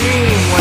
dream.